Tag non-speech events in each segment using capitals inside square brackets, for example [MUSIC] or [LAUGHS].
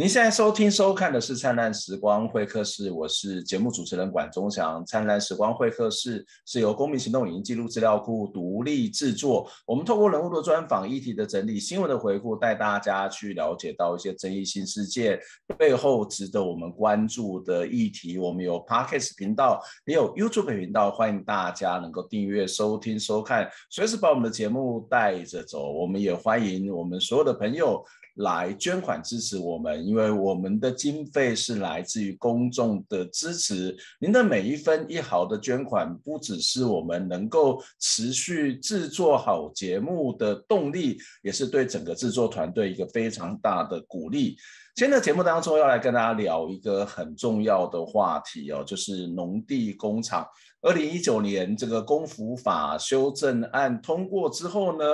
您现在收听、收看的是《灿烂时光会客室》，我是节目主持人管中祥。《灿烂时光会客室》是由公民行动影音记录资料库独立制作，我们透过人物的专访、议题的整理、新闻的回顾，带大家去了解到一些争议性事件背后值得我们关注的议题。我们有 Podcast 频道，也有 YouTube 频道，欢迎大家能够订阅、收听、收看，随时把我们的节目带着走。我们也欢迎我们所有的朋友。来捐款支持我们，因为我们的经费是来自于公众的支持。您的每一分一毫的捐款，不只是我们能够持续制作好节目的动力，也是对整个制作团队一个非常大的鼓励。今天的节目当中，要来跟大家聊一个很重要的话题哦，就是农地工厂。二零一九年这个公服法修正案通过之后呢，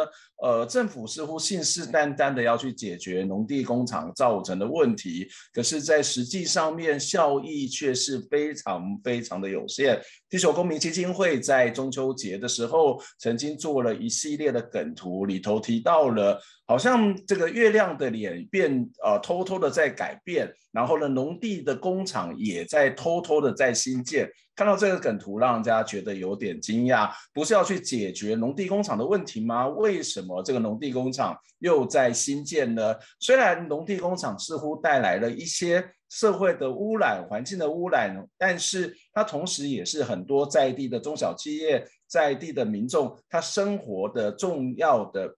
呃，政府似乎信誓旦旦的要去解决农地工厂造成的问题，可是，在实际上面效益却是非常非常的有限。地球公民基金会在中秋节的时候，曾经做了一系列的梗图，里头提到了，好像这个月亮的脸变，呃，偷偷的在改变，然后呢，农地的工厂也在偷偷的在新建。看到这个梗图，让人家觉得有点惊讶。不是要去解决农地工厂的问题吗？为什么么这个农地工厂又在新建呢？虽然农地工厂似乎带来了一些社会的污染、环境的污染，但是它同时也是很多在地的中小企业、在地的民众他生活的重要的。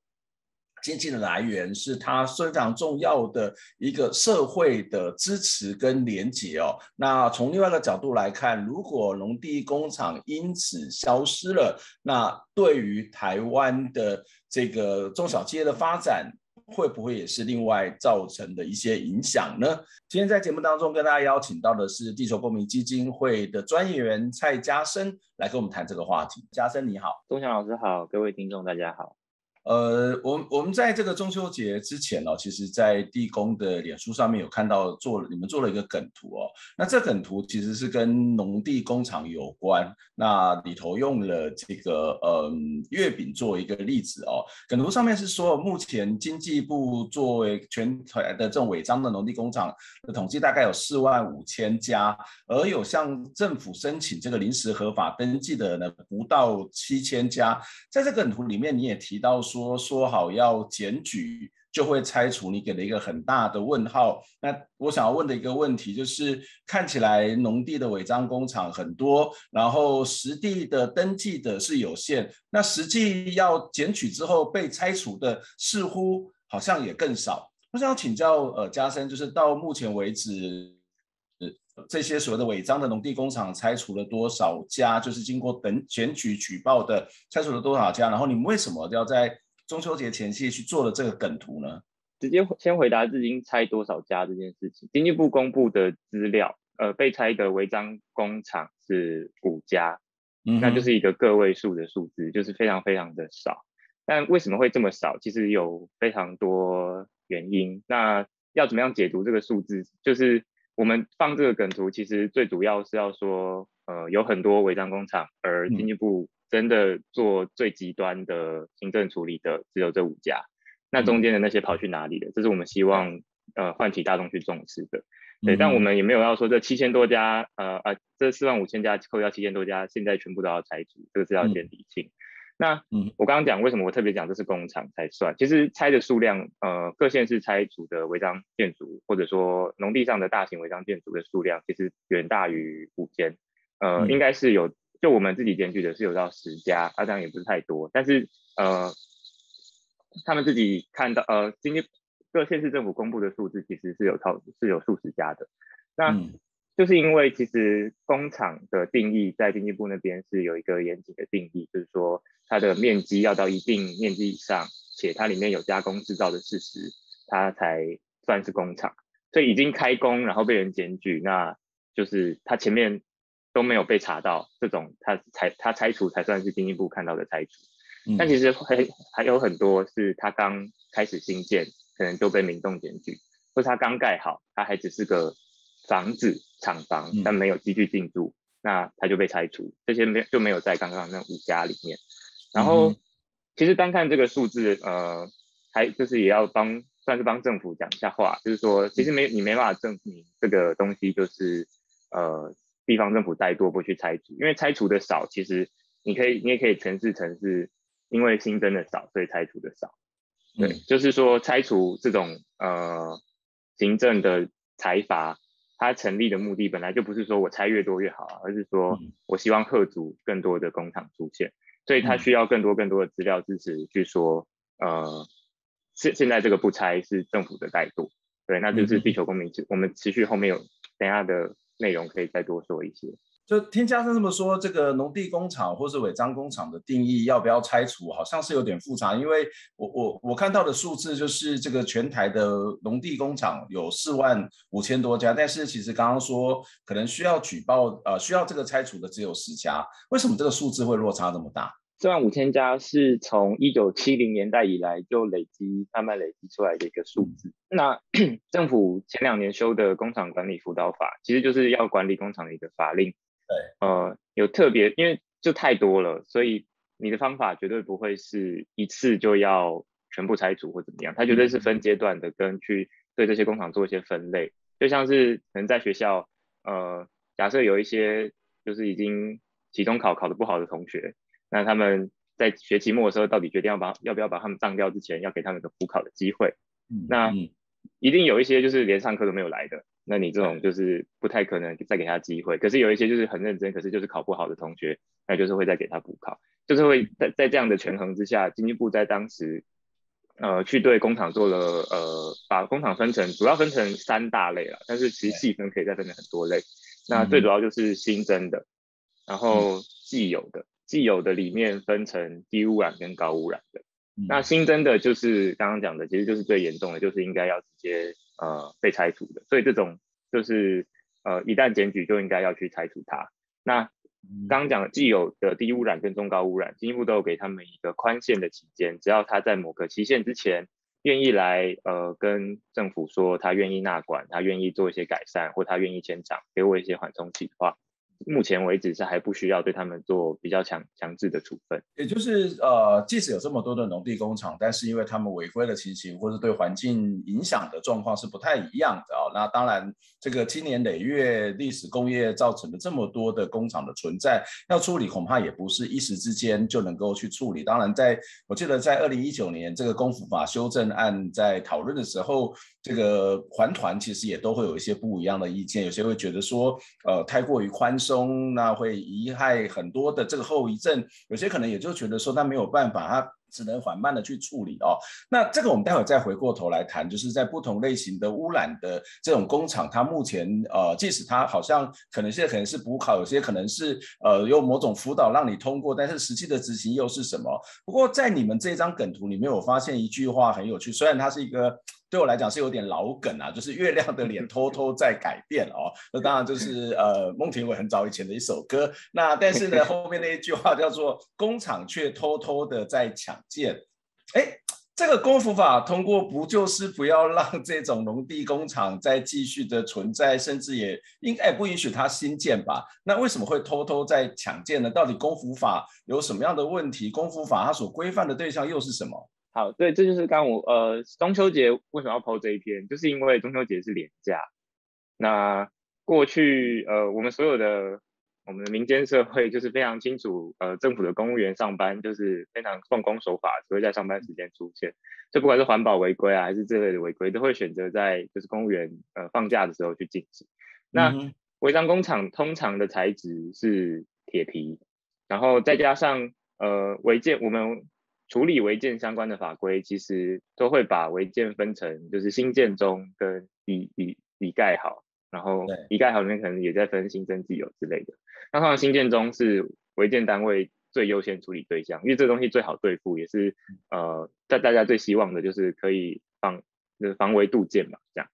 经济的来源是它非常重要的一个社会的支持跟连结哦。那从另外一个角度来看，如果农地工厂因此消失了，那对于台湾的这个中小企业的发展，会不会也是另外造成的一些影响呢？今天在节目当中跟大家邀请到的是地球公民基金会的专业员蔡家生来跟我们谈这个话题。家生你好，钟祥老师好，各位听众大家好。呃，我我们在这个中秋节之前呢，其实，在地宫的脸书上面有看到做你们做了一个梗图哦。那这梗图其实是跟农地工厂有关，那里头用了这个嗯月饼做一个例子哦。梗图上面是说，目前经济部作为全台的这种违章的农地工厂的统计，大概有四万五千家，而有向政府申请这个临时合法登记的呢，不到七千家。在这个梗图里面，你也提到说。说说好要检举，就会拆除。你给了一个很大的问号。那我想要问的一个问题就是，看起来农地的违章工厂很多，然后实地的登记的是有限，那实际要检举之后被拆除的似乎好像也更少。我想要请教呃，嘉生，就是到目前为止。这些所谓的违章的农地工厂拆除了多少家？就是经过等检举举报的，拆除了多少家？然后你们为什么要在中秋节前夕去做了这个梗图呢？直接先回答至今拆多少家这件事情。经济部公布的资料，呃，被拆的违章工厂是五家，那就是一个个位数的数字，就是非常非常的少。但为什么会这么少？其实有非常多原因。那要怎么样解读这个数字？就是。我们放这个梗图，其实最主要是要说，呃，有很多违章工厂，而经济部真的做最极端的行政处理的只有这五家，那中间的那些跑去哪里了？这是我们希望呃唤起大众去重视的。对，但我们也没有要说这七千多家，呃呃，这四万五千家扣掉七千多家，现在全部都要拆除，这个是要先理清。那嗯，我刚刚讲为什么我特别讲这是工厂才算，其实拆的数量，呃，各县市拆除的违章建筑，或者说农地上的大型违章建筑的数量，其实远大于五间，呃，应该是有，就我们自己检举的是有到十家，啊，这样也不是太多，但是呃，他们自己看到，呃，今天各县市政府公布的数字其实是有超是有数十家的，那。就是因为其实工厂的定义在经济部那边是有一个严谨的定义，就是说它的面积要到一定面积以上，且它里面有加工制造的事实，它才算是工厂。所以已经开工然后被人检举，那就是它前面都没有被查到，这种它拆它拆除才算是经济部看到的拆除。但其实还还有很多是它刚开始新建，可能就被民众检举，或是它刚盖好，它还只是个。房子厂房，但没有继续进驻，那它就被拆除。这些没就没有在刚刚那五家里面。然后，其实单看这个数字，呃，还就是也要帮算是帮政府讲一下话，就是说其实没你没办法证明这个东西就是呃地方政府怠惰不去拆除，因为拆除的少，其实你可以你也可以诠释成是因为新增的少，所以拆除的少。对，就是说拆除这种呃行政的财阀，它成立的目的本来就不是说我拆越多越好，而是说我希望贺足更多的工厂出现。所以它需要更多更多的资料支持，去说，呃，现现在这个不拆是政府的怠惰，对，那就是地球公民。我们持续后面有等下的内容可以再多说一些。就听嘉生这么说，这个农地工厂或是违章工厂的定义要不要拆除，好像是有点复杂。因为我我我看到的数字就是这个全台的农地工厂有四万五千多家，但是其实刚刚说可能需要举报呃需要这个拆除的只有十家，为什么这个数字会落差这么大？四万五千家是从一九七零年代以来就累积慢慢累积出来的一个数字。那 [CLEARS THROAT] 政府前两年修的工厂管理辅导法，其实就是要管理工厂的一个法令。对，呃，有特别，因为就太多了，所以你的方法绝对不会是一次就要全部拆除或怎么样，它绝对是分阶段的，跟去对这些工厂做一些分类，就像是可能在学校，呃，假设有一些就是已经期中考考得不好的同学，那他们在学期末的时候，到底决定要把要不要把他们当掉之前，要给他们一个补考的机会，那一定有一些就是连上课都没有来的。那你这种就是不太可能再给他机会，可是有一些就是很认真，可是就是考不好的同学，那就是会再给他补考，就是会在在这样的权衡之下，经济部在当时，呃，去对工厂做了呃，把工厂分成主要分成三大类了，但是其实细分可以再分成很多类。那最主要就是新增的，然后既有的，既有的里面分成低污染跟高污染的。那新增的就是刚刚讲的，其实就是最严重的，就是应该要直接。呃，被拆除的，所以这种就是呃，一旦检举就应该要去拆除它。那刚刚讲的既有的低污染跟中高污染，进一步都有给他们一个宽限的期间，只要他在某个期限之前愿意来呃跟政府说他愿意纳管，他愿意做一些改善，或他愿意签长给我一些缓冲期的话。目前为止是还不需要对他们做比较强强制的处分，也就是呃，即使有这么多的农地工厂，但是因为他们违规的情形或者对环境影响的状况是不太一样的啊。那当然，这个经年累月历史工业造成的这么多的工厂的存在，要处理恐怕也不是一时之间就能够去处理。当然，在我记得在二零一九年这个公辅法修正案在讨论的时候。这个环团其实也都会有一些不一样的意见，有些会觉得说，呃，太过于宽松，那会遗害很多的这个后遗症；有些可能也就觉得说，那没有办法，他只能缓慢的去处理哦。那这个我们待会再回过头来谈，就是在不同类型的污染的这种工厂，它目前呃，即使它好像可能现在可能是补考，有些可能是呃用某种辅导让你通过，但是实际的执行又是什么？不过在你们这张梗图里面，我发现一句话很有趣，虽然它是一个。对我来讲是有点老梗啊，就是月亮的脸偷偷在改变哦。那当然就是呃孟庭苇很早以前的一首歌。那但是呢，后面那一句话叫做“工厂却偷偷的在抢建”。哎，这个公服法通过不就是不要让这种农地工厂再继续的存在，甚至也应该不允许它新建吧？那为什么会偷偷在抢建呢？到底公服法有什么样的问题？公服法它所规范的对象又是什么？好，对，这就是刚我呃中秋节为什么要抛这一篇，就是因为中秋节是连假。那过去呃我们所有的我们的民间社会就是非常清楚，呃政府的公务员上班就是非常奉公守法，只会在上班时间出现。就不管是环保违规啊，还是这类的违规，都会选择在就是公务员呃放假的时候去进行。那违章工厂通常的材质是铁皮，然后再加上呃违建我们。处理违建相关的法规，其实都会把违建分成，就是新建中跟已已已盖好，然后一盖好里面可能也在分新增既有之类的。那通常新建中是违建单位最优先处理对象，因为这东西最好对付，也是呃在大家最希望的就是可以防就是防微杜渐嘛，这样。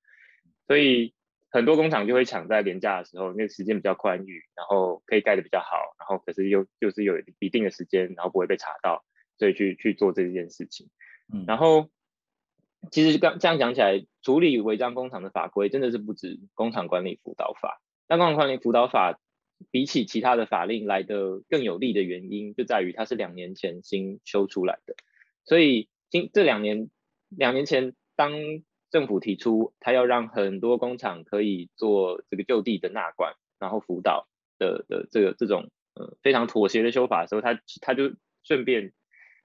所以很多工厂就会抢在廉价的时候，那个时间比较宽裕，然后可以盖的比较好，然后可是又就是有一定的时间，然后不会被查到。所以去去做这件事情，嗯，然后其实刚这样讲起来，处理违章工厂的法规真的是不止工厂管理辅导法。但工厂管理辅导法比起其他的法令来的更有利的原因，就在于它是两年前新修出来的。所以今这两年两年前当政府提出他要让很多工厂可以做这个就地的纳管，然后辅导的的这个这种呃非常妥协的修法的时候，他他就顺便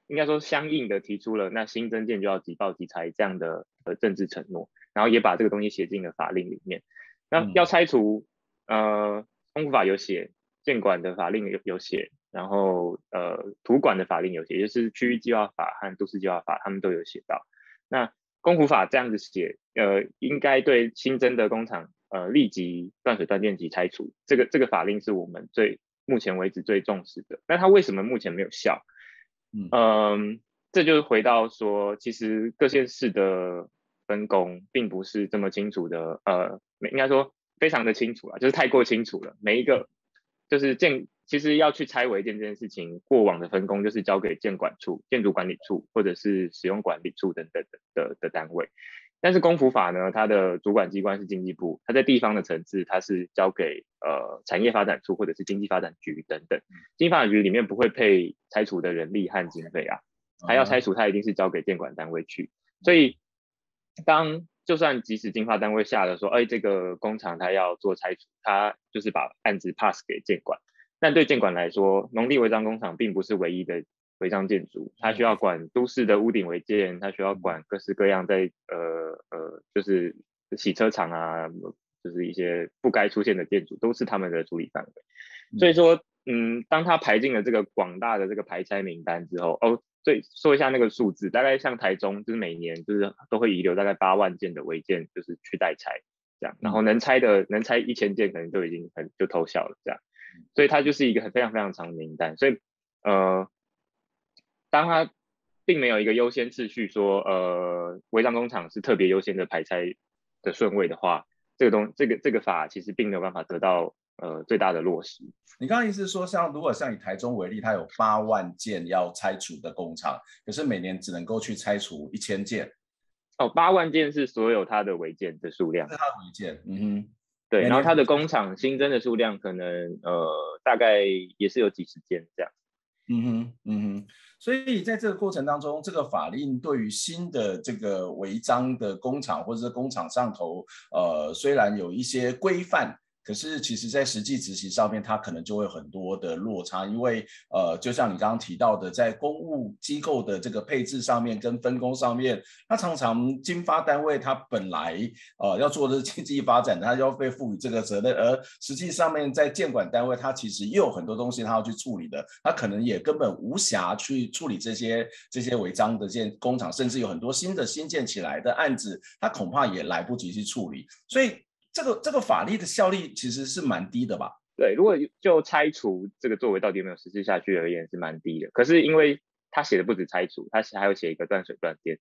应该说相应的提出了那新增建就要即报即拆这样的呃政治承诺，然后也把这个东西写进了法令里面。那要拆除呃公务法有写，建管的法令有有写。然后，呃，土管的法令有写，就是区域计划法和都市计划法，他们都有写到。那公府法这样子写，呃，应该对新增的工厂，呃，立即断水断电及拆除。这个这个法令是我们最目前为止最重视的。那它为什么目前没有效？嗯，这就是回到说，其实各县市的分工并不是这么清楚的，呃，应该说非常的清楚了，就是太过清楚了。每一个就是建。其实要去拆违建这件事情，过往的分工就是交给建管处、建筑管理处或者是使用管理处等等的的的单位。但是公府法呢，它的主管机关是经济部，它在地方的层次，它是交给呃产业发展处或者是经济发展局等等。经济发展局里面不会配拆除的人力和经费啊，还要拆除，它一定是交给监管单位去。所以当就算即使经发单位下了说，哎，这个工厂它要做拆除，它就是把案子 pass 给监管。但对监管来说，农地违章工厂并不是唯一的违章建筑，它需要管都市的屋顶违建，它需要管各式各样在呃呃，就是洗车场啊，就是一些不该出现的建筑，都是他们的处理范围。所以说，嗯，当他排进了这个广大的这个排拆名单之后，哦，对，说一下那个数字，大概像台中，就是每年就是都会遗留大概八万件的违建，就是去代拆这样，然后能拆的能拆一千件，可能就已经很就偷笑了这样。所以它就是一个很非常非常长的名单，所以呃，当他并没有一个优先次序，说呃违章工厂是特别优先的排拆的顺位的话，这个东这个这个法其实并没有办法得到呃最大的落实。你刚刚意思是说，像如果像以台中为例，它有八万件要拆除的工厂，可是每年只能够去拆除一千件。哦，八万件是所有它的违建的数量。是它的违建，嗯哼。对，然后它的工厂新增的数量可能呃大概也是有几十间这样。嗯哼，嗯哼，所以在这个过程当中，这个法令对于新的这个违章的工厂或者是工厂上头，呃，虽然有一些规范。可是，其实，在实际执行上面，它可能就会有很多的落差，因为，呃，就像你刚刚提到的，在公务机构的这个配置上面跟分工上面，它常常经发单位它本来，呃，要做的是经济发展，它要被赋予这个责任，而实际上面在监管单位，它其实也有很多东西它要去处理的，它可能也根本无暇去处理这些这些违章的建工厂，甚至有很多新的新建起来的案子，它恐怕也来不及去处理，所以。这个这个法律的效力其实是蛮低的吧？对，如果就拆除这个作为到底有没有实施下去而言是蛮低的。可是因为他写的不止拆除，他还有写一个断水断电，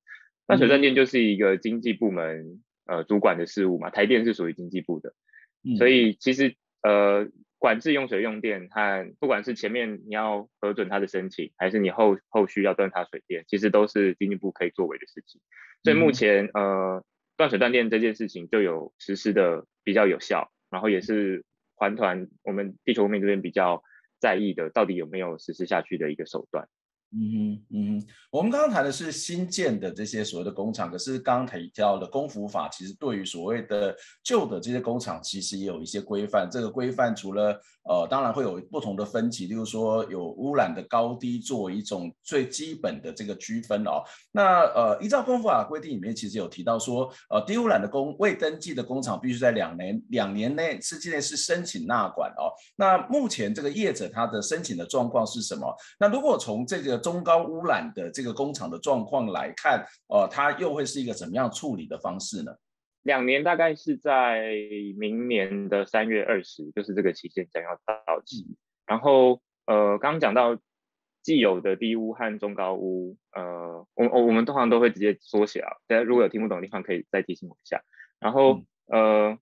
断水断电就是一个经济部门呃主管的事务嘛，台电是属于经济部的，所以其实呃管制用水用电和不管是前面你要核准他的申请，还是你后后续要断他水电，其实都是经济部可以作为的事情。所以目前呃。断水断电这件事情就有实施的比较有效，然后也是环团我们地球公民这边比较在意的，到底有没有实施下去的一个手段。嗯哼，嗯哼，我们刚刚谈的是新建的这些所谓的工厂，可是刚刚提到的工服法，其实对于所谓的旧的这些工厂，其实也有一些规范。这个规范除了呃，当然会有不同的分级，例如说有污染的高低作为一种最基本的这个区分哦。那呃，依照工服法规定里面，其实有提到说，呃，低污染的工未登记的工厂，必须在两年两年内是之内是申请纳管哦。那目前这个业者他的申请的状况是什么？那如果从这个中高污染的这个工厂的状况来看，呃，它又会是一个怎么样处理的方式呢？两年大概是在明年的三月二十，就是这个期限将要到期。然后，呃，刚刚讲到既有的低屋和中高屋，呃，我我我们通常都会直接缩写啊。大家如果有听不懂的地方，可以再提醒我一下。然后，呃，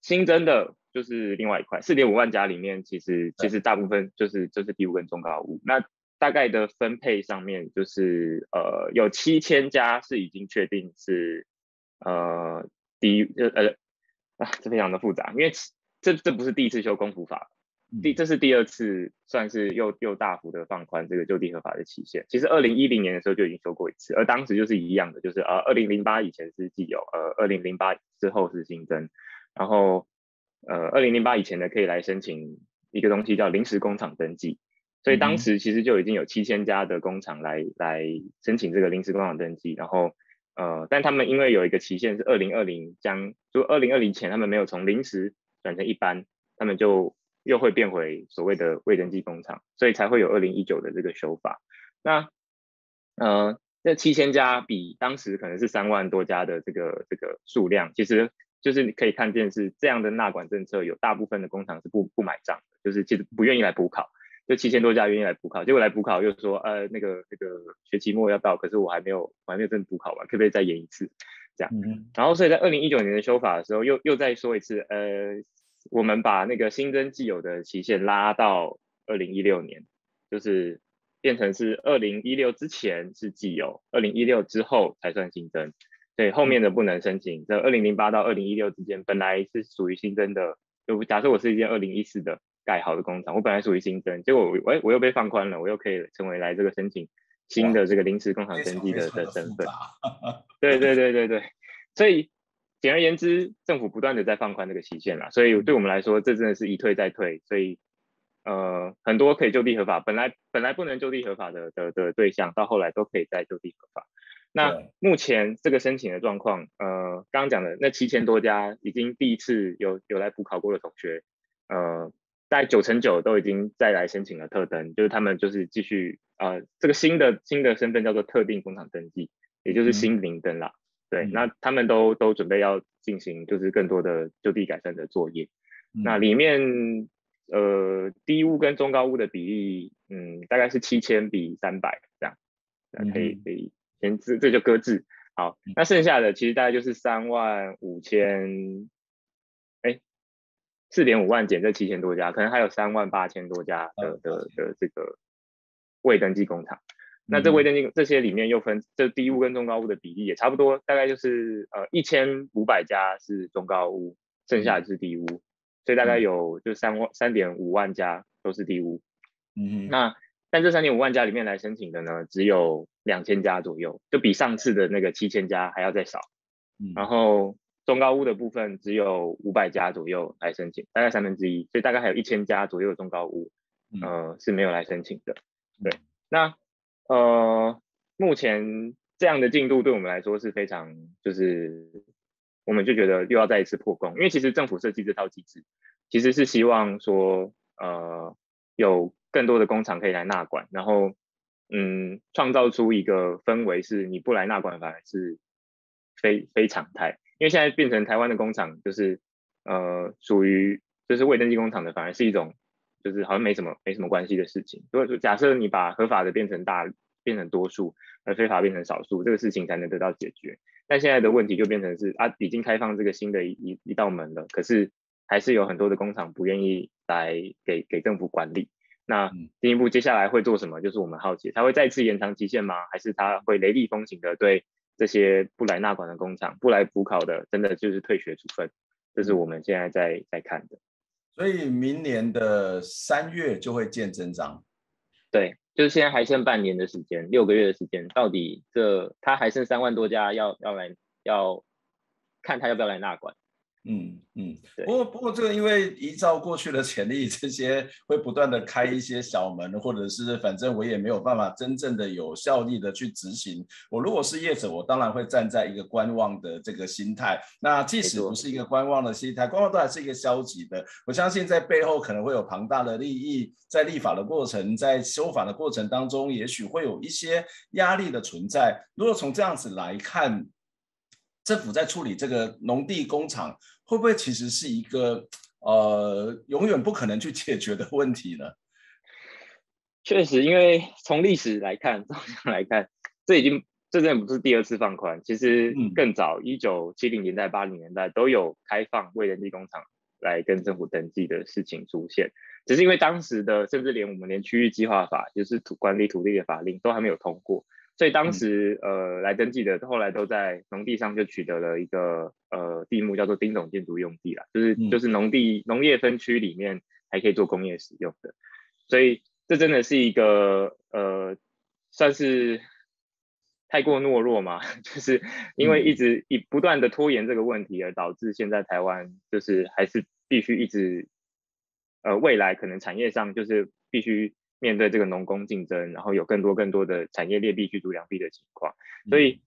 新增的就是另外一块，四点五万家里面，其实其实大部分就是就是低屋跟中高屋。那大概的分配上面，就是呃，有七千家是已经确定是呃低呃呃啊，这非常的复杂，因为这这不是第一次修公服法，第这是第二次算是又又大幅的放宽这个就地合法的期限。其实二零一零年的时候就已经修过一次，而当时就是一样的，就是呃二零零八以前是既有，呃二零零八之后是新增，然后呃二零零八以前的可以来申请一个东西叫临时工厂登记，所以当时其实就已经有七千家的工厂来来申请这个临时工厂登记，然后呃但他们因为有一个期限是二零二零将就二零二零前他们没有从临时转成一般，他们就。又会变回所谓的未登记工厂，所以才会有二零一九的这个修法。那呃，这七千家比当时可能是三万多家的这个这个数量，其实就是你可以看见是这样的纳管政策，有大部分的工厂是不不买账的，就是其实不愿意来补考。就七千多家愿意来补考，结果来补考又说呃那个那个学期末要到，可是我还没有我还没有真补考完，可不可以再延一次？这样，然后所以在二零一九年的修法的时候，又又再说一次，呃。我们把那个新增既有的期限拉到二零一六年，就是变成是二零一六之前是既有，二零一六之后才算新增，所以，后面的不能申请。这二零零八到二零一六之间本来是属于新增的，就假设我是一间二零一四的盖好的工厂，我本来属于新增，结果我我又被放宽了，我又可以成为来这个申请新的这个临时工厂登记的的身份。[LAUGHS] 对对对对对，所以。简而言之，政府不断的在放宽这个期限啦，所以对我们来说，这真的是一退再退。所以，呃，很多可以就地合法，本来本来不能就地合法的的的对象，到后来都可以再就地合法。那目前这个申请的状况，呃，刚刚讲的那七千多家已经第一次有有来补考过的同学，呃，在九成九都已经再来申请了特登，就是他们就是继续呃，这个新的新的身份叫做特定工厂登记，也就是新零登啦。对，那他们都都准备要进行，就是更多的就地改善的作业。那里面，呃，低屋跟中高屋的比例，嗯，大概是七千比三百这样。那可以可以先这这就搁置。好，那剩下的其实大概就是三万五千，哎，四点五万减这七千多家，可能还有三万八千多家的的的这个未登记工厂。那这微电镜这些里面又分，这低屋跟中高屋的比例也差不多，大概就是呃一千五百家是中高屋，剩下的是低屋，所以大概有就三万三点五万家都是低屋。嗯，那但这三点五万家里面来申请的呢，只有两千家左右，就比上次的那个七千家还要再少。嗯，然后中高屋的部分只有五百家左右来申请，大概三分之一，所以大概还有一千家左右的中高屋，呃是没有来申请的。对，那。呃，目前这样的进度对我们来说是非常，就是我们就觉得又要再一次破功，因为其实政府设计这套机制，其实是希望说，呃，有更多的工厂可以来纳管，然后，嗯，创造出一个氛围，是你不来纳管反而是非非常态，因为现在变成台湾的工厂就是，呃，属于就是未登记工厂的，反而是一种。就是好像没什么没什么关系的事情。如果说假设你把合法的变成大变成多数，而非法变成少数，这个事情才能得到解决。但现在的问题就变成是啊，已经开放这个新的一一道门了，可是还是有很多的工厂不愿意来给给政府管理。那进一步接下来会做什么？就是我们好奇，他会再次延长期限吗？还是他会雷厉风行的对这些不来纳管的工厂、不来补考的，真的就是退学处分？这是我们现在在在看的。所以明年的三月就会见真章，对，就是现在还剩半年的时间，六个月的时间，到底这他还剩三万多家要要来要看他要不要来纳管。嗯嗯，不过不过这个因为依照过去的潜力，这些会不断的开一些小门，或者是反正我也没有办法真正的有效力的去执行。我如果是业者，我当然会站在一个观望的这个心态。那即使不是一个观望的心态，观望都还是一个消极的。我相信在背后可能会有庞大的利益，在立法的过程，在修法的过程当中，也许会有一些压力的存在。如果从这样子来看。政府在处理这个农地工厂，会不会其实是一个呃永远不可能去解决的问题呢？确实，因为从历史来看，照向来看，这已经这真的不是第二次放宽。其实更早，一九七零年代、八零年代都有开放为人地工厂来跟政府登记的事情出现，只是因为当时的，甚至连我们连区域计划法，就是土管理土地的法令都还没有通过。所以当时呃来登记的，后来都在农地上就取得了一个呃地目，叫做丁种建筑用地啦，就是就是农地农业分区里面还可以做工业使用的。所以这真的是一个呃，算是太过懦弱嘛？[LAUGHS] 就是因为一直以不断的拖延这个问题，而导致现在台湾就是还是必须一直呃，未来可能产业上就是必须面对这个农工竞争，然后有更多更多的产业劣币驱逐良币的情况，所以。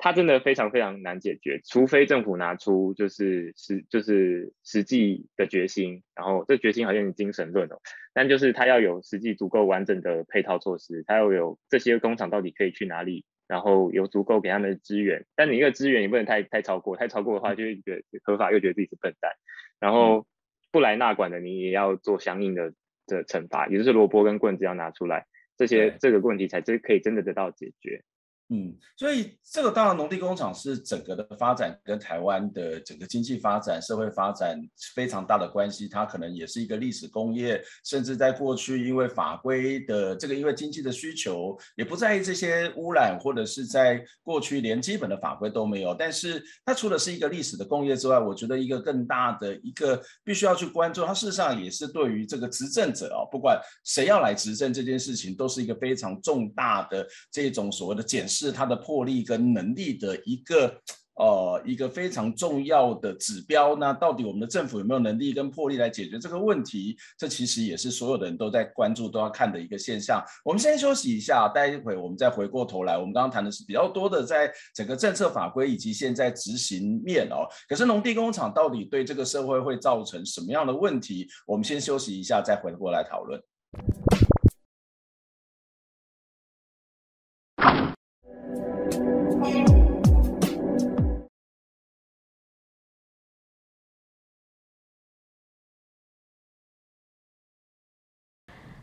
它真的非常非常难解决，除非政府拿出就是实就是实际的决心，然后这决心好像是精神论哦，但就是它要有实际足够完整的配套措施，它要有这些工厂到底可以去哪里，然后有足够给他们的资源，但你一个资源也不能太太超过，太超过的话就会觉得合法又觉得自己是笨蛋，然后不来纳管的你也要做相应的的惩罚，也就是萝卜跟棍子要拿出来，这些这个问题才真可以真的得到解决。嗯，所以这个当然，农地工厂是整个的发展跟台湾的整个经济发展、社会发展非常大的关系。它可能也是一个历史工业，甚至在过去因为法规的这个，因为经济的需求，也不在意这些污染，或者是在过去连基本的法规都没有。但是它除了是一个历史的工业之外，我觉得一个更大的一个必须要去关注，它事实上也是对于这个执政者啊，不管谁要来执政这件事情，都是一个非常重大的这种所谓的检视。是它的魄力跟能力的一个呃一个非常重要的指标。那到底我们的政府有没有能力跟魄力来解决这个问题？这其实也是所有的人都在关注、都要看的一个现象。我们先休息一下，待一会我们再回过头来。我们刚刚谈的是比较多的在整个政策法规以及现在执行面哦。可是农地工厂到底对这个社会会造成什么样的问题？我们先休息一下，再回过来讨论。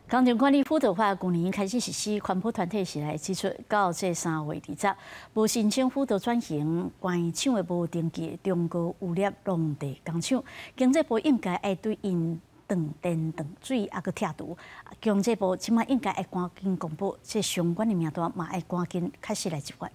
工程管理辅导法去年开始实施，环保团体是来指出，到这三月二十，无申请辅导转型，关于厂的无登记中国污染农地工厂，经济部应该爱对因断电断水，啊个拆除。经济部即马应该爱赶紧公布这相关的名单，嘛爱赶紧开始来执管。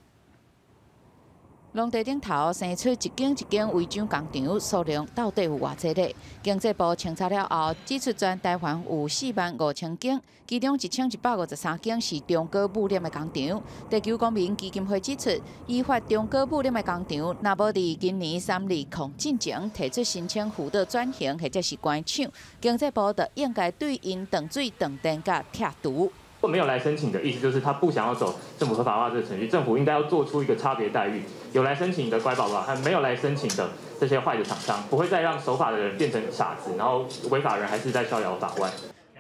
农地顶头生出一间一间违章工厂，数量到底有偌济呢？经济部清查了后，指出全台湾有四万五千间，其中一千一百五十三间是中国污染的工厂。地球公民基金会指出，依法中国污染的工厂，若无伫今年三月控进前提出申请辅导转型或者是关厂，经济部就应该对因断水断电甲拆除。或没有来申请的意思，就是他不想要走政府合法化这个程序。政府应该要做出一个差别待遇，有来申请的乖宝宝，还没有来申请的这些坏的厂商，不会再让守法的人变成傻子，然后违法人还是在逍遥法外。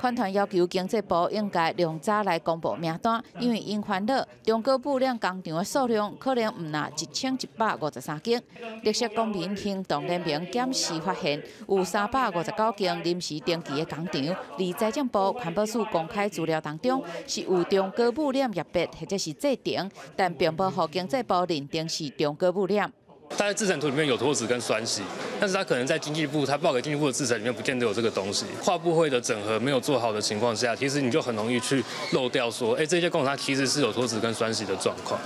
款团要求经济部应该量早来公布名单，因为因烦恼中国布量工厂的数量可能唔拿一千一百五十三间。绿色公民行动联盟检视发现，有三百五十九间临时登记的工厂，而财政部环保署公开资料当中是有中国布染业别或者是制定，但并不予经济部认定是中国布染。他在制成图里面有脱脂跟酸洗，但是他可能在经济部，他报给经济部的制成里面不见得有这个东西。跨部会的整合没有做好的情况下，其实你就很容易去漏掉说，哎，这些工厂它其实是有脱脂跟酸洗的状况。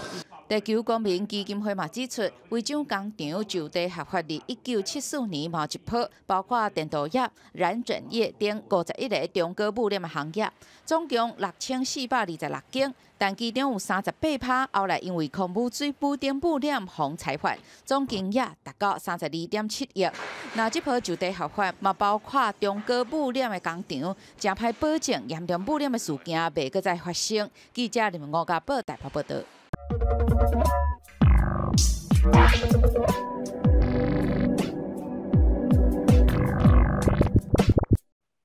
地球公民基金会嘛指出，违章工厂就地合法于一九七四年冒一波，包括电镀业、染整业等五十一个中国污染的行业，总共六千四百二十六间，但其中有三十八趴后来因为空污水、不丁污染红财发，总金额达到三十二点七亿。那这波就地合法嘛，包括中国污染的工厂，正派保证严重污染的事件未搁再发生。记者林五家报台报道。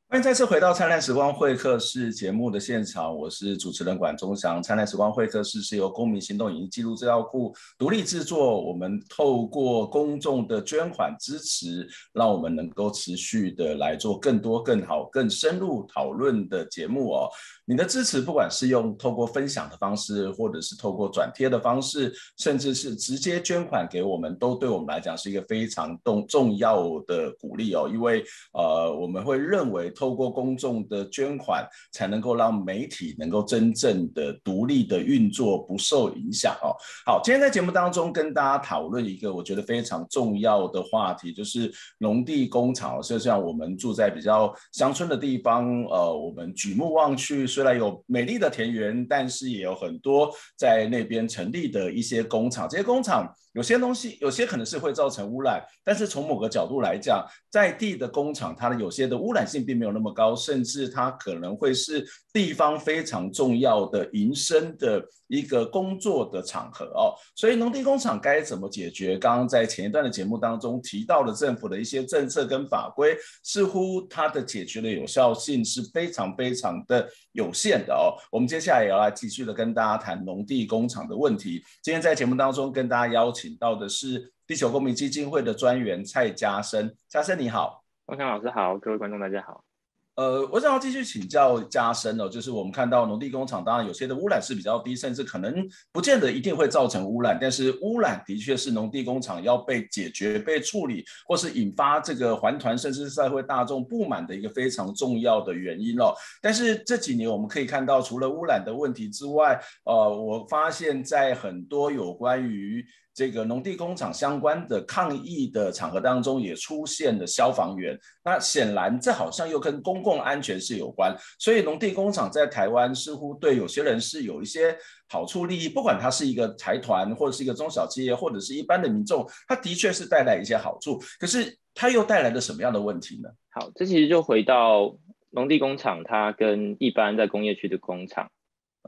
欢迎再次回到《灿烂时光会客室》节目的现场，我是主持人管中祥。《灿烂时光会客室》是由公民行动影音记录资料库独立制作，我们透过公众的捐款支持，让我们能够持续的来做更多、更好、更深入讨论的节目哦。你的支持，不管是用透过分享的方式，或者是透过转贴的方式，甚至是直接捐款给我们，都对我们来讲是一个非常重重要的鼓励哦。因为呃，我们会认为。透过公众的捐款，才能够让媒体能够真正的独立的运作，不受影响哦。好，今天在节目当中跟大家讨论一个我觉得非常重要的话题，就是农地工厂。就像我们住在比较乡村的地方，呃，我们举目望去，虽然有美丽的田园，但是也有很多在那边成立的一些工厂，这些工厂。有些东西，有些可能是会造成污染，但是从某个角度来讲，在地的工厂，它的有些的污染性并没有那么高，甚至它可能会是地方非常重要的营生的一个工作的场合哦。所以农地工厂该怎么解决？刚刚在前一段的节目当中提到了政府的一些政策跟法规，似乎它的解决的有效性是非常非常的有限的哦。我们接下来也要来继续的跟大家谈农地工厂的问题。今天在节目当中跟大家邀请。到的是地球公民基金会的专员蔡嘉生，嘉生你好，汪强老师好，各位观众大家好。呃，我想要继续请教加深哦，就是我们看到农地工厂，当然有些的污染是比较低，甚至可能不见得一定会造成污染，但是污染的确是农地工厂要被解决、被处理，或是引发这个环团甚至社会大众不满的一个非常重要的原因哦。但是这几年我们可以看到，除了污染的问题之外，呃，我发现在很多有关于这个农地工厂相关的抗议的场合当中，也出现了消防员。那显然，这好像又跟公共安全是有关。所以，农地工厂在台湾似乎对有些人是有一些好处利益，不管它是一个财团，或者是一个中小企业，或者是一般的民众，它的确是带来一些好处。可是，它又带来了什么样的问题呢？好，这其实就回到农地工厂，它跟一般在工业区的工厂，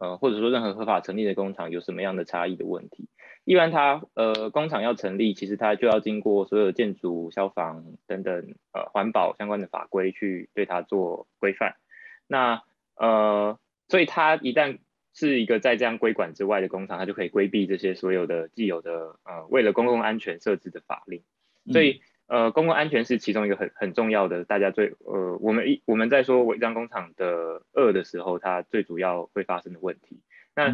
呃，或者说任何合法成立的工厂有什么样的差异的问题。一般它呃工厂要成立，其实它就要经过所有建筑、消防等等呃环保相关的法规去对它做规范。那呃所以它一旦是一个在这样规管之外的工厂，它就可以规避这些所有的既有的呃为了公共安全设置的法令。所以呃公共安全是其中一个很很重要的，大家最呃我们一我们在说违章工厂的恶的时候，它最主要会发生的问题。那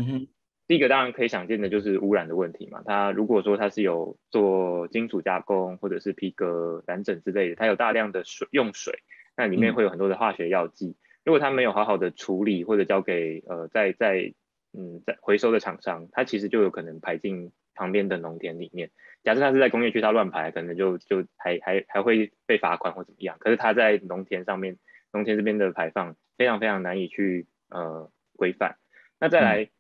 第一个当然可以想见的就是污染的问题嘛。它如果说它是有做金属加工或者是皮革染整之类的，它有大量的水用水，那里面会有很多的化学药剂。如果它没有好好的处理或者交给呃在在嗯在回收的厂商，它其实就有可能排进旁边的农田里面。假设它是在工业区它乱排，可能就就还还还会被罚款或怎么样。可是它在农田上面，农田这边的排放非常非常难以去呃规范。那再来。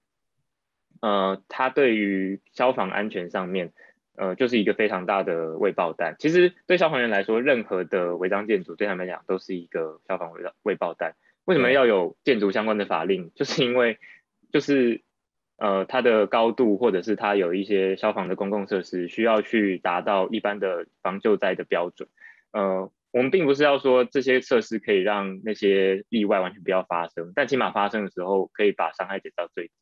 呃，它对于消防安全上面，呃，就是一个非常大的未爆弹。其实对消防员来说，任何的违章建筑对他们来讲都是一个消防未未爆弹。为什么要有建筑相关的法令？[LAUGHS] 就是因为，就是呃，它的高度或者是它有一些消防的公共设施需要去达到一般的防救灾的标准。呃，我们并不是要说这些设施可以让那些意外完全不要发生，但起码发生的时候可以把伤害减到最低。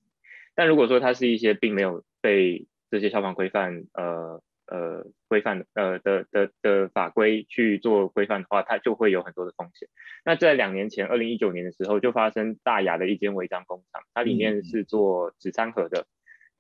但如果说它是一些并没有被这些消防规范呃呃规范呃的的的法规去做规范的话，它就会有很多的风险。那在两年前，二零一九年的时候，就发生大雅的一间违章工厂，它里面是做纸餐盒的。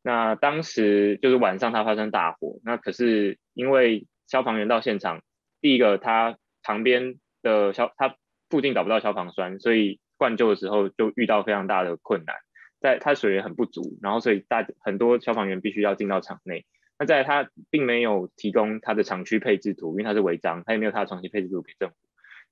那当时就是晚上它发生大火，那可是因为消防员到现场，第一个它旁边的消它附近找不到消防栓，所以灌救的时候就遇到非常大的困难。在它水源很不足，然后所以大很多消防员必须要进到厂内。那在它并没有提供它的厂区配置图，因为它是违章，它也没有它的厂区配置图给政府，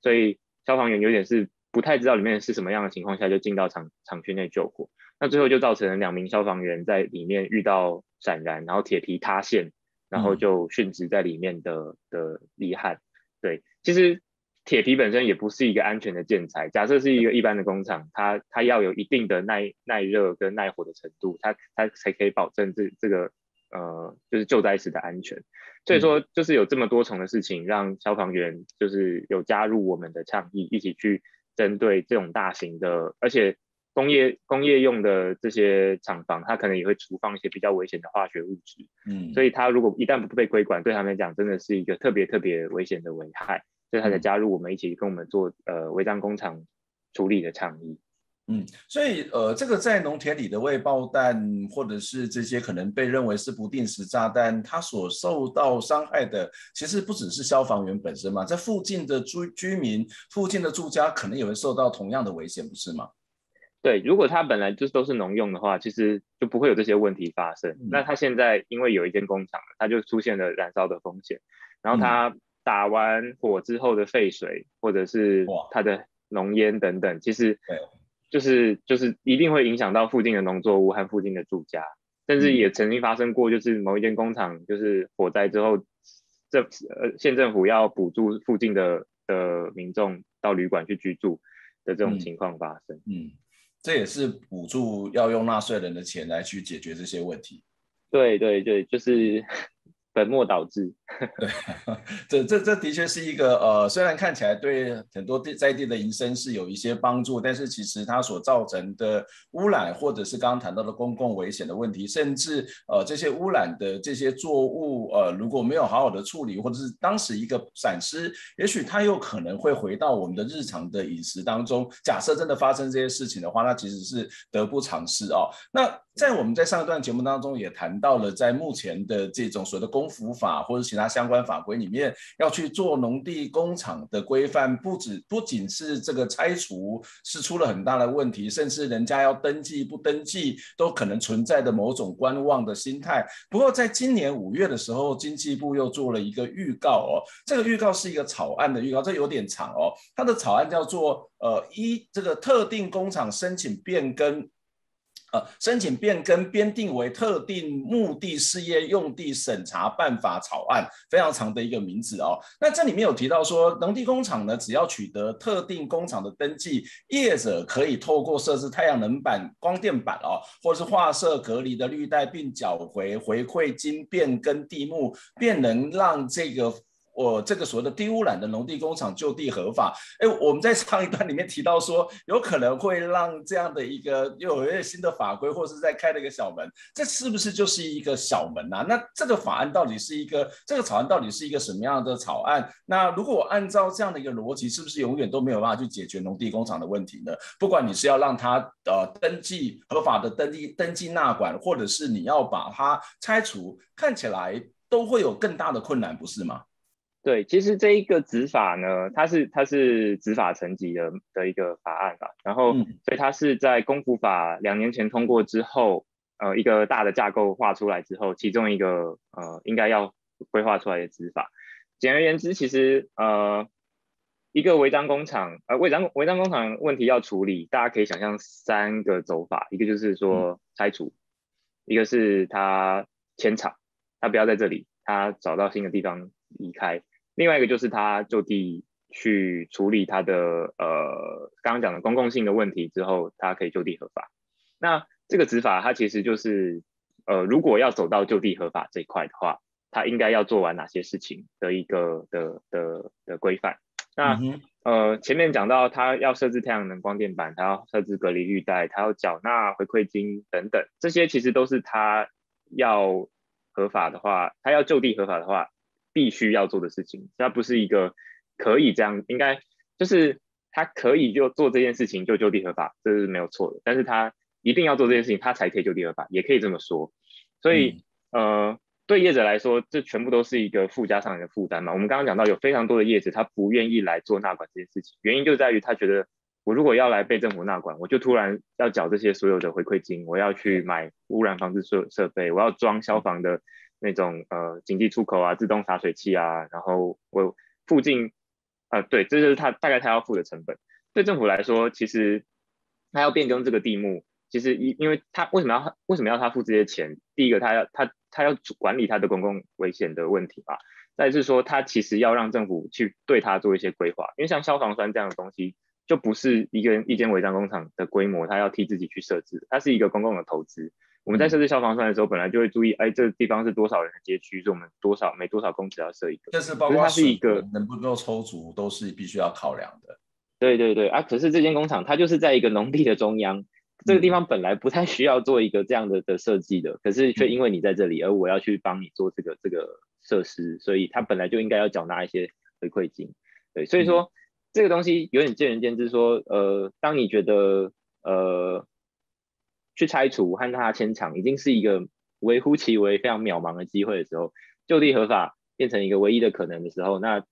所以消防员有点是不太知道里面是什么样的情况下就进到厂厂区内救火。那最后就造成了两名消防员在里面遇到闪燃，然后铁皮塌陷，然后就殉职在里面的的遗憾。对，其实。铁皮本身也不是一个安全的建材。假设是一个一般的工厂，它它要有一定的耐耐热跟耐火的程度，它它才可以保证这这个呃就是救灾时的安全。所以说，就是有这么多重的事情，让消防员就是有加入我们的倡议，一起去针对这种大型的，而且工业工业用的这些厂房，它可能也会储放一些比较危险的化学物质。嗯，所以它如果一旦不被规管，对他们来讲真的是一个特别特别危险的危害。所以他才加入我们一起跟我们做呃违章工厂处理的倡议。嗯，所以呃，这个在农田里的未爆弹，或者是这些可能被认为是不定时炸弹，它所受到伤害的，其实不只是消防员本身嘛，在附近的居居民、附近的住家，可能也会受到同样的危险，不是吗？对，如果它本来就都是农用的话，其实就不会有这些问题发生。那它现在因为有一间工厂，它就出现了燃烧的风险，然后它打完火之后的废水，或者是它的浓烟等等，其实。就是就是一定会影响到附近的农作物和附近的住家，甚至也曾经发生过，就是某一间工厂就是火灾之后，这呃县政府要补助附近的的民众到旅馆去居住的这种情况发生。嗯，这也是补助要用纳税人的钱来去解决这些问题。对对对，就是。本末倒置，[LAUGHS] 对，这这这的确是一个呃，虽然看起来对很多地在地的营生是有一些帮助，但是其实它所造成的污染，或者是刚刚谈到的公共危险的问题，甚至呃这些污染的这些作物，呃如果没有好好的处理，或者是当时一个闪失，也许它有可能会回到我们的日常的饮食当中。假设真的发生这些事情的话，那其实是得不偿失哦。那在我们在上一段节目当中也谈到了，在目前的这种所谓的公服法或者其他相关法规里面，要去做农地工厂的规范，不止不仅是这个拆除是出了很大的问题，甚至人家要登记不登记都可能存在的某种观望的心态。不过在今年五月的时候，经济部又做了一个预告哦，这个预告是一个草案的预告，这有点长哦。它的草案叫做呃一这个特定工厂申请变更。呃，申请变更编定为特定目的事业用地审查办法草案，非常长的一个名字哦。那这里面有提到说，农地工厂呢，只要取得特定工厂的登记，业者可以透过设置太阳能板、光电板哦，或是画设隔离的绿带，并缴回回馈金变更地目，便能让这个。我这个所谓的低污染的农地工厂就地合法，哎，我们在上一段里面提到说，有可能会让这样的一个又有一个新的法规，或是在开了一个小门，这是不是就是一个小门啊？那这个法案到底是一个这个草案到底是一个什么样的草案？那如果我按照这样的一个逻辑，是不是永远都没有办法去解决农地工厂的问题呢？不管你是要让它呃登记合法的登记登记纳管，或者是你要把它拆除，看起来都会有更大的困难，不是吗？对，其实这一个执法呢，它是它是执法层级的的一个法案吧，然后所以它是在公服法两年前通过之后，呃，一个大的架构画出来之后，其中一个呃应该要规划出来的执法。简而言之，其实呃一个违章工厂，呃违章违章工厂问题要处理，大家可以想象三个走法，一个就是说拆除，一个是他迁厂，他不要在这里，他找到新的地方离开。另外一个就是他就地去处理他的呃刚刚讲的公共性的问题之后，他可以就地合法。那这个执法它其实就是呃如果要走到就地合法这一块的话，他应该要做完哪些事情的一个的的的规范。那呃前面讲到他要设置太阳能光电板，他要设置隔离绿带，他要缴纳回馈金等等，这些其实都是他要合法的话，他要就地合法的话。必须要做的事情，它不是一个可以这样，应该就是他可以就做这件事情就就地合法，这是没有错的。但是他一定要做这件事情，他才可以就地合法，也可以这么说。所以，呃，对业者来说，这全部都是一个附加上的负担嘛。我们刚刚讲到，有非常多的业者他不愿意来做纳管这件事情，原因就在于他觉得，我如果要来被政府纳管，我就突然要缴这些所有的回馈金，我要去买污染防治设设备，我要装消防的。那种呃紧急出口啊，自动洒水器啊，然后我附近啊，对，这就是他大概他要付的成本。对政府来说，其实他要变更这个地目，其实因因为他为什么要为什么要他付这些钱？第一个，他要他他要管理他的公共危险的问题吧。再是说，他其实要让政府去对他做一些规划，因为像消防栓这样的东西，就不是一个一间违章工厂的规模，它要替自己去设置，它是一个公共的投资。我们在设置消防栓的时候，本来就会注意，哎，这个地方是多少人的街区，是我们多少每多少公尺要设一个。这是包括它是一个能不能抽足，都是必须要考量的。对对对啊！可是这间工厂它就是在一个农地的中央，这个地方本来不太需要做一个这样的的设计的，可是却因为你在这里，而我要去帮你做这个这个设施，所以它本来就应该要缴纳一些回馈金。对，所以说这个东西有点见仁见智，说呃，当你觉得。呃去拆除和他签厂，已经是一个微乎其微、非常渺茫的机会的时候，就地合法变成一个唯一的可能的时候，那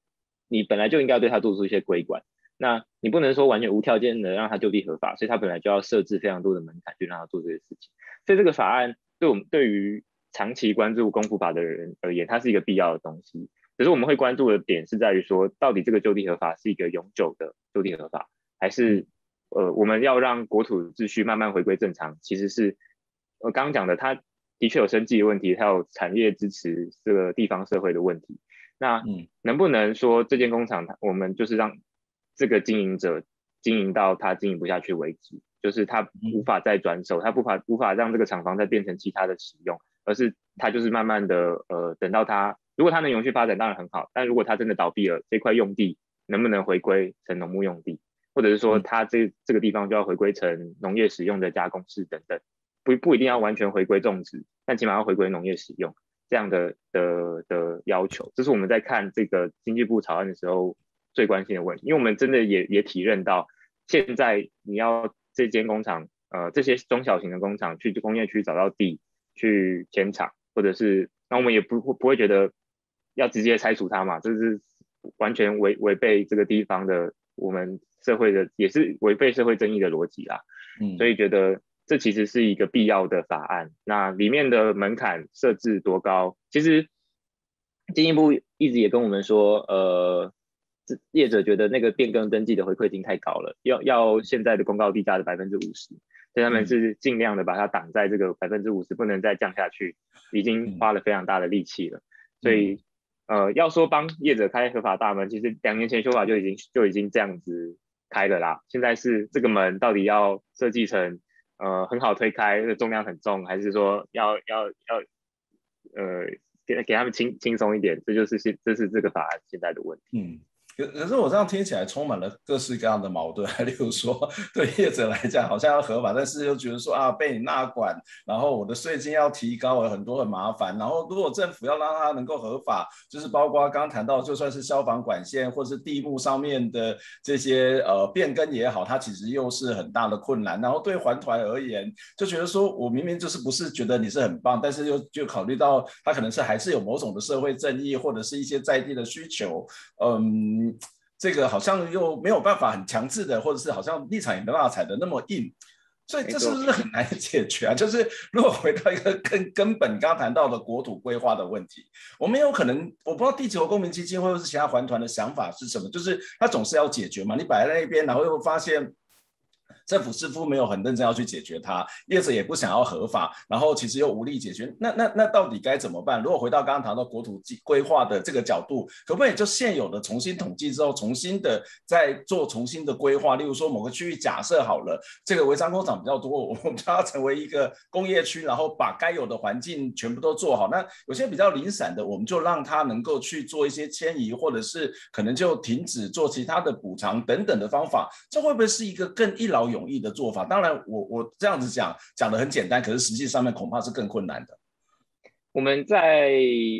你本来就应该对他做出一些规管。那你不能说完全无条件的让他就地合法，所以他本来就要设置非常多的门槛去让他做这些事情。所以这个法案对我们对于长期关注公服法的人而言，它是一个必要的东西。可是我们会关注的点是在于说，到底这个就地合法是一个永久的就地合法，还是呃我们要让国土秩序慢慢回归正常？其实是我刚刚讲的，它的确有生计的问题，它有产业支持这个地方社会的问题。那能不能说这间工厂，我们就是让这个经营者经营到他经营不下去为止，就是他无法再转手，他无法无法让这个厂房再变成其他的使用，而是他就是慢慢的呃，等到他如果它能永续发展，当然很好。但如果它真的倒闭了，这块用地能不能回归成农牧用地，或者是说它这这个地方就要回归成农业使用的加工室等等，不不一定要完全回归种植，但起码要回归农业使用这样的的的要求，这是我们在看这个经济部草案的时候。最关心的问题，因为我们真的也也体认到，现在你要这间工厂，呃，这些中小型的工厂去工业区找到地去建厂，或者是，那我们也不不会觉得要直接拆除它嘛，这是完全违违背这个地方的我们社会的，也是违背社会正义的逻辑啦。嗯，所以觉得这其实是一个必要的法案。那里面的门槛设置多高？其实进一步一直也跟我们说，呃。业者觉得那个变更登记的回馈金太高了，要要现在的公告地价的百分之五十，所以他们是尽量的把它挡在这个百分之五十，不能再降下去，已经花了非常大的力气了。所以，呃，要说帮业者开合法大门，其实两年前修法就已经就已经这样子开了啦。现在是这个门到底要设计成呃很好推开，这重量很重，还是说要要要呃给给他们轻轻松一点？这就是现这是这个法案现在的问题。嗯。可可是我这样听起来充满了各式各样的矛盾，[LAUGHS] 例如说对业者来讲好像要合法，但是又觉得说啊被你纳管，然后我的税金要提高，有很多很麻烦。然后如果政府要让它能够合法，就是包括刚刚谈到，就算是消防管线或是地目上面的这些呃变更也好，它其实又是很大的困难。然后对环团而言，就觉得说我明明就是不是觉得你是很棒，但是又就考虑到它可能是还是有某种的社会正义或者是一些在地的需求，嗯。这个好像又没有办法很强制的，或者是好像立场也没办法踩的那么硬，所以这是不是很难解决啊？就是如果回到一个根根本，刚刚谈到的国土规划的问题，我们有可能我不知道地球公民基金或者是其他环团的想法是什么，就是它总是要解决嘛，你摆在那边，然后又发现。政府似乎没有很认真要去解决它，业者也不想要合法，然后其实又无力解决，那那那到底该怎么办？如果回到刚刚谈到国土计规划的这个角度，可不可以就现有的重新统计之后，重新的再做重新的规划？例如说某个区域假设好了，这个违章工厂比较多，我们就要成为一个工业区，然后把该有的环境全部都做好。那有些比较零散的，我们就让它能够去做一些迁移，或者是可能就停止做其他的补偿等等的方法，这会不会是一个更一劳永？容易的做法，当然我我这样子讲讲的很简单，可是实际上面恐怕是更困难的。我们在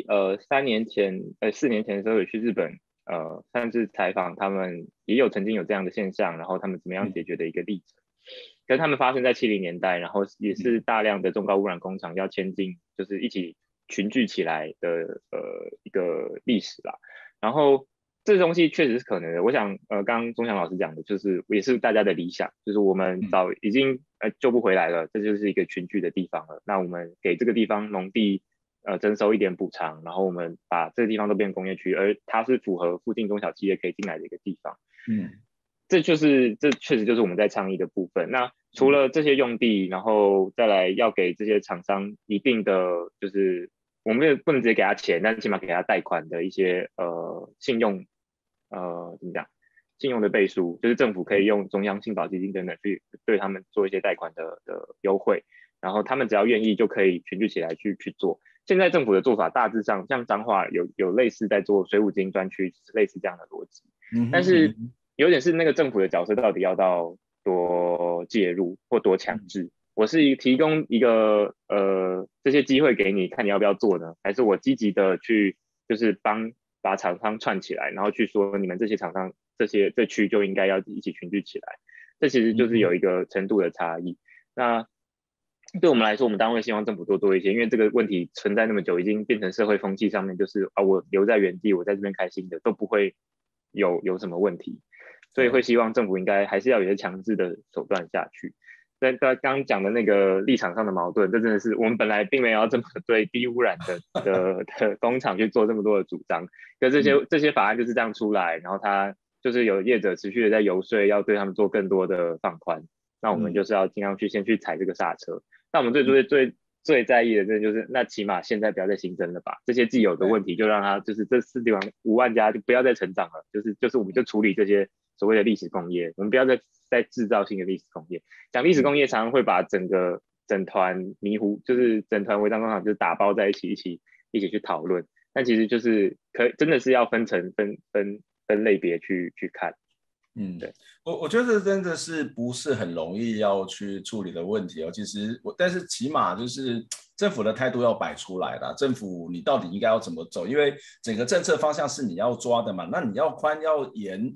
呃三年前呃四年前的时候有去日本呃算是采访他们，也有曾经有这样的现象，然后他们怎么样解决的一个例子。跟他们发生在七零年代，然后也是大量的重高污染工厂要迁进，就是一起群聚起来的呃一个历史啦，然后。这东西确实是可能的。我想，呃，刚刚钟祥老师讲的，就是也是大家的理想，就是我们早已经呃救不回来了，这就是一个群聚的地方了。那我们给这个地方农地呃征收一点补偿，然后我们把这个地方都变工业区，而它是符合附近中小企业可以进来的一个地方。嗯，这就是这确实就是我们在倡议的部分。那除了这些用地，然后再来要给这些厂商一定的就是我们也不能直接给他钱，但起码给他贷款的一些呃信用。呃，怎么讲？信用的背书，就是政府可以用中央信保基金等等去对他们做一些贷款的的优惠，然后他们只要愿意就可以群聚起来去去做。现在政府的做法大致上像彰化有有类似在做水务金专区，类似这样的逻辑。嗯，但是有点是那个政府的角色到底要到多介入或多强制？我是提供一个呃这些机会给你，看你要不要做呢？还是我积极的去就是帮？把厂商串起来，然后去说你们这些厂商这些这区就应该要一起群聚起来，这其实就是有一个程度的差异。那对我们来说，我们单位希望政府多做一些，因为这个问题存在那么久，已经变成社会风气上面，就是啊，我留在原地，我在这边开心的都不会有有什么问题，所以会希望政府应该还是要有些强制的手段下去。在刚刚讲的那个立场上的矛盾，这真的是我们本来并没有要这么对低污染的 [LAUGHS] 的的工厂去做这么多的主张，可这些这些法案就是这样出来，然后它就是有业者持续的在游说，要对他们做更多的放宽，那我们就是要尽量去先去踩这个刹车。那我们最最最最在意的，真的就是那起码现在不要再新增了吧，这些既有的问题就让它就是这四地方五万家就不要再成长了，就是就是我们就处理这些所谓的历史工业，我们不要再。再制造性的历史工业，讲历史工业常常会把整个整团迷糊，就是整团违章工厂就是打包在一起，一起一起去讨论。但其实就是可真的是要分成分分分类别去去看。嗯，对我我觉得真的是不是很容易要去处理的问题哦。其实我但是起码就是政府的态度要摆出来了，政府你到底应该要怎么走？因为整个政策方向是你要抓的嘛，那你要宽要严。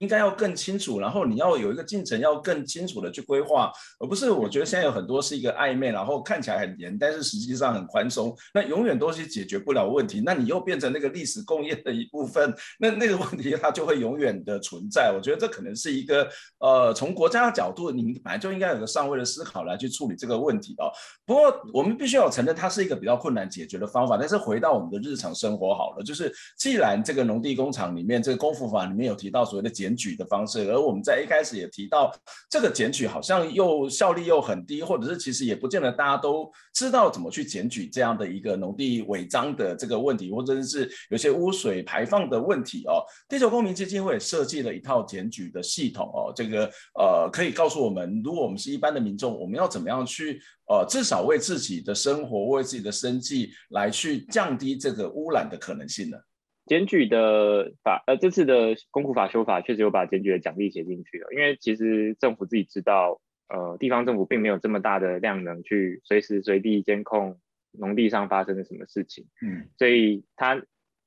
应该要更清楚，然后你要有一个进程，要更清楚的去规划，而不是我觉得现在有很多是一个暧昧，然后看起来很严，但是实际上很宽松，那永远都是解决不了问题。那你又变成那个历史工业的一部分，那那个问题它就会永远的存在。我觉得这可能是一个呃，从国家的角度，你们本来就应该有个上位的思考来去处理这个问题哦。不过我们必须要承认，它是一个比较困难解决的方法。但是回到我们的日常生活好了，就是既然这个农地工厂里面这个功夫法里面有提到所谓的。检举的方式，而我们在一开始也提到，这个检举好像又效率又很低，或者是其实也不见得大家都知道怎么去检举这样的一个农地违章的这个问题，或者是有些污水排放的问题哦。地球公民基金会设计了一套检举的系统哦，这个呃可以告诉我们，如果我们是一般的民众，我们要怎么样去呃至少为自己的生活、为自己的生计来去降低这个污染的可能性呢？检举的法，呃，这次的公库法修法确实有把检举的奖励写进去了。因为其实政府自己知道，呃，地方政府并没有这么大的量能去随时随地监控农地上发生了什么事情，嗯，所以他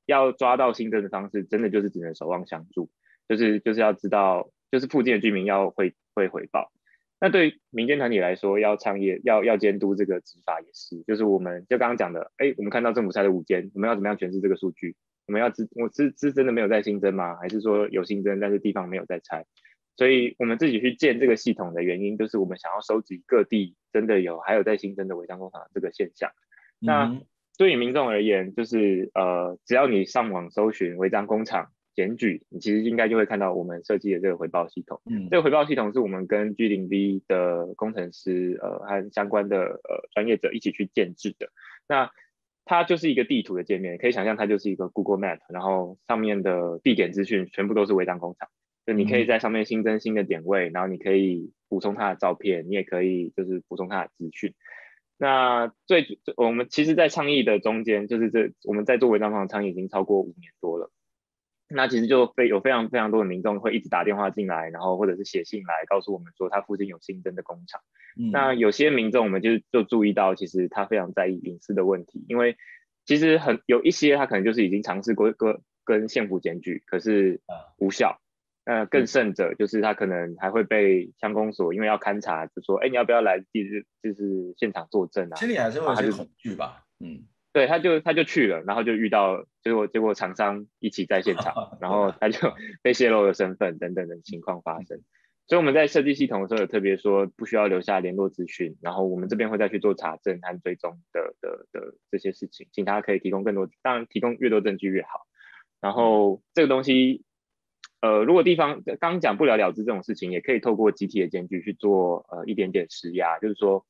要抓到新增的方式，真的就是只能守望相助，就是就是要知道，就是附近的居民要会会回报。那对民间团体来说，要创业要要监督这个执法也是，就是我们就刚刚讲的，哎，我们看到政府拆的五间，我们要怎么样诠释这个数据？我们要知我是是真的没有在新增吗？还是说有新增，但是地方没有在拆？所以我们自己去建这个系统的原因，就是我们想要收集各地真的有还有在新增的违章工厂这个现象。那对于民众而言，就是呃，只要你上网搜寻违章工厂检举，你其实应该就会看到我们设计的这个回报系统。嗯，这个回报系统是我们跟 G 零 V 的工程师呃和相关的呃专业者一起去建制的。那它就是一个地图的界面，可以想象它就是一个 Google Map，然后上面的地点资讯全部都是违章工厂，就你可以在上面新增新的点位，然后你可以补充它的照片，你也可以就是补充它的资讯。那最我们其实，在倡议的中间，就是这我们在做违章工厂倡议已经超过五年多了。那其实就非有非常非常多的民众会一直打电话进来，然后或者是写信来告诉我们说他附近有新增的工厂。那有些民众我们就就注意到，其实他非常在意隐私的问题，因为其实很有一些他可能就是已经尝试过跟跟县府检举，可是无效。那更甚者就是他可能还会被乡公所因为要勘查，就说哎你要不要来就是就是现场作证啊？心里还是会有些恐惧吧，嗯。对，他就他就去了，然后就遇到结果结果厂商一起在现场，[LAUGHS] 然后他就 [LAUGHS] 被泄露了身份等等的情况发生。所以我们在设计系统的时候有特别说，不需要留下联络资讯，然后我们这边会再去做查证和追踪的的的这些事情，请他可以提供更多，当然提供越多证据越好。然后这个东西，呃，如果地方刚讲不了了之这种事情，也可以透过集体的检举去做呃一点点施压，就是说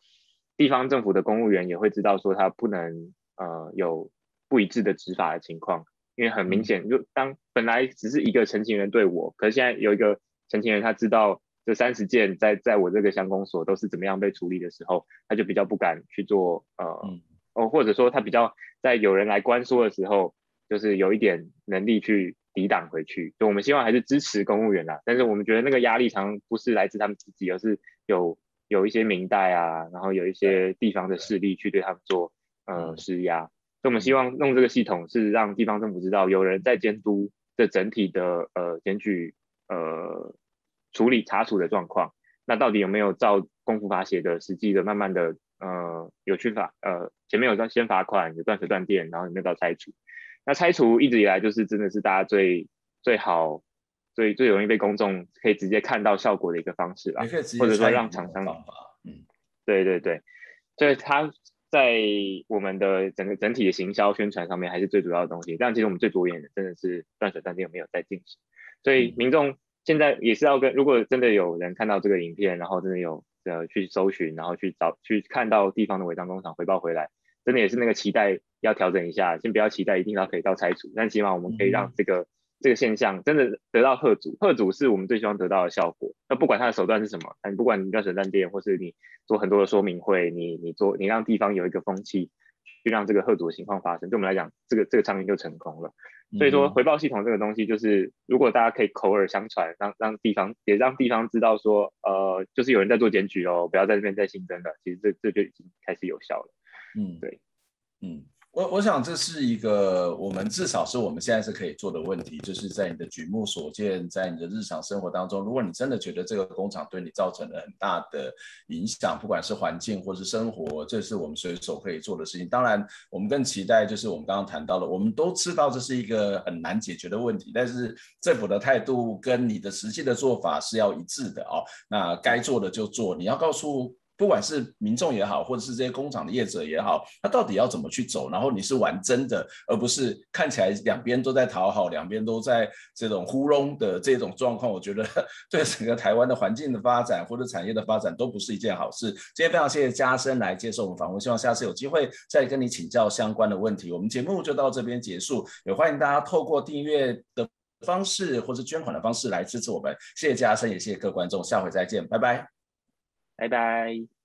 地方政府的公务员也会知道说他不能。呃，有不一致的执法的情况，因为很明显，就当本来只是一个陈情人对我，可是现在有一个陈情人，他知道这三十件在在我这个乡公所都是怎么样被处理的时候，他就比较不敢去做，呃，哦，或者说他比较在有人来关说的时候，就是有一点能力去抵挡回去。就我们希望还是支持公务员啦，但是我们觉得那个压力常不是来自他们自己，而是有有一些明代啊，然后有一些地方的势力去对他们做。呃，施压，所以我们希望弄这个系统是让地方政府知道有人在监督这整体的呃检举呃处理查处的状况，那到底有没有照公法写的实际的慢慢的呃有去罚呃前面有先罚款有断水断电，然后有没有到拆除？那拆除一直以来就是真的是大家最最好最最容易被公众可以直接看到效果的一个方式啦，或者说让厂商嗯，对对对，所以它在我们的整个整体的行销宣传上面还是最主要的东西。但其实我们最着眼的真的是断水断电有没有在进行，所以民众。现在也是要跟，如果真的有人看到这个影片，然后真的有呃去搜寻，然后去找去看到地方的违章工厂回报回来，真的也是那个期待要调整一下，先不要期待一定要可以到拆除，但起码我们可以让这个这个现象真的得到贺主，贺主是我们最希望得到的效果。那不管它的手段是什么，你不管你叫水断电，或是你做很多的说明会，你你做你让地方有一个风气。去让这个贺主的情况发生，对我们来讲，这个这个场景就成功了。所以说，回报系统这个东西，就是如果大家可以口耳相传，让让地方也让地方知道说，呃，就是有人在做检举哦，不要在这边再新增了。其实这这就已经开始有效了。嗯，对，嗯。我我想这是一个我们至少是我们现在是可以做的问题，就是在你的举目所见，在你的日常生活当中，如果你真的觉得这个工厂对你造成了很大的影响，不管是环境或是生活，这是我们随手可以做的事情。当然，我们更期待就是我们刚刚谈到的，我们都知道这是一个很难解决的问题，但是政府的态度跟你的实际的做法是要一致的哦。那该做的就做，你要告诉。不管是民众也好，或者是这些工厂的业者也好，他到底要怎么去走？然后你是玩真的，而不是看起来两边都在讨好，两边都在这种糊弄的这种状况。我觉得 [LAUGHS] 对整个台湾的环境的发展或者产业的发展都不是一件好事。今天非常谢谢嘉生来接受我们访问，希望下次有机会再跟你请教相关的问题。我们节目就到这边结束，也欢迎大家透过订阅的方式或者捐款的方式来支持我们。谢谢嘉生，也谢谢各位观众，下回再见，拜拜。拜拜。